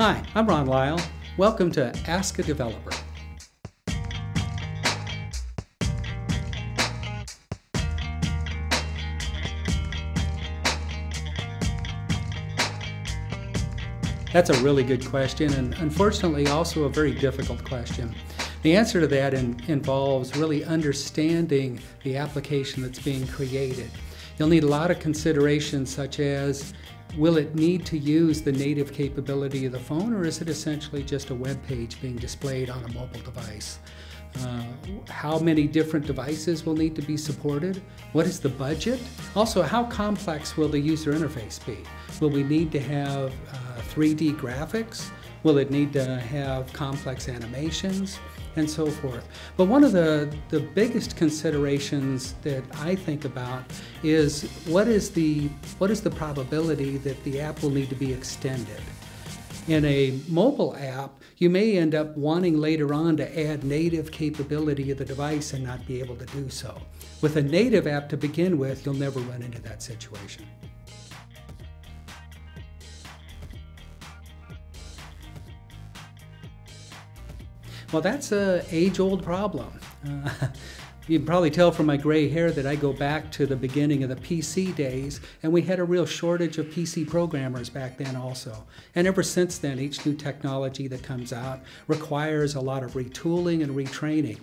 Hi, I'm Ron Lisle. Welcome to Ask a Developer. That's a really good question, and unfortunately, also a very difficult question. The answer to that in, involves really understanding the application that's being created. You'll need a lot of considerations, such as will it need to use the native capability of the phone, or is it essentially just a web page being displayed on a mobile device? Uh, how many different devices will need to be supported? What is the budget? Also, how complex will the user interface be? Will we need to have uh, 3D graphics? Will it need to have complex animations? And so forth. But one of the, the biggest considerations that I think about is what is the what is the probability that the app will need to be extended? In a mobile app, you may end up wanting later on to add native capability of the device and not be able to do so. With a native app to begin with, you'll never run into that situation. Well, that's a age-old problem. Uh, you can probably tell from my gray hair that I go back to the beginning of the PC days, and we had a real shortage of PC programmers back then also. And ever since then, each new technology that comes out requires a lot of retooling and retraining.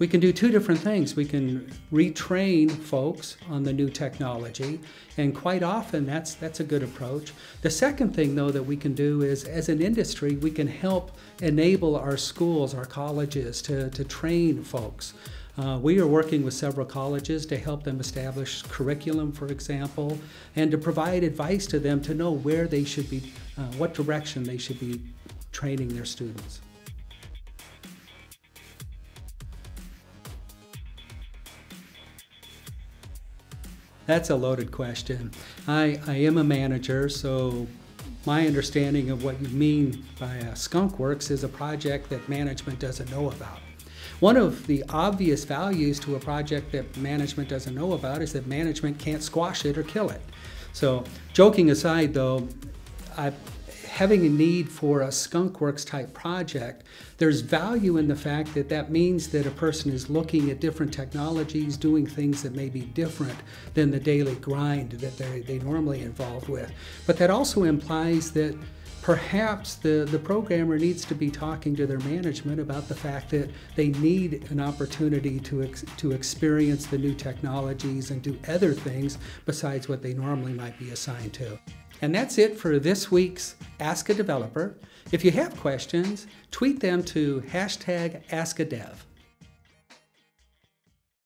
We can do two different things. We can retrain folks on the new technology, and quite often that's that's a good approach. The second thing though that we can do is as an industry, we can help enable our schools, our colleges to, to train folks. Uh, we are working with several colleges to help them establish curriculum, for example, and to provide advice to them to know where they should be, uh, what direction they should be training their students. That's a loaded question. I, I am a manager, so my understanding of what you mean by a skunk works is a project that management doesn't know about. One of the obvious values to a project that management doesn't know about is that management can't squash it or kill it. So, joking aside though, I, having a need for a skunkworks type project, there's value in the fact that that means that a person is looking at different technologies, doing things that may be different than the daily grind that they, they normally involved with. But that also implies that perhaps the, the programmer needs to be talking to their management about the fact that they need an opportunity to, ex, to experience the new technologies and do other things besides what they normally might be assigned to. And that's it for this week's Ask a Developer. If you have questions, tweet them to hashtag AskADev.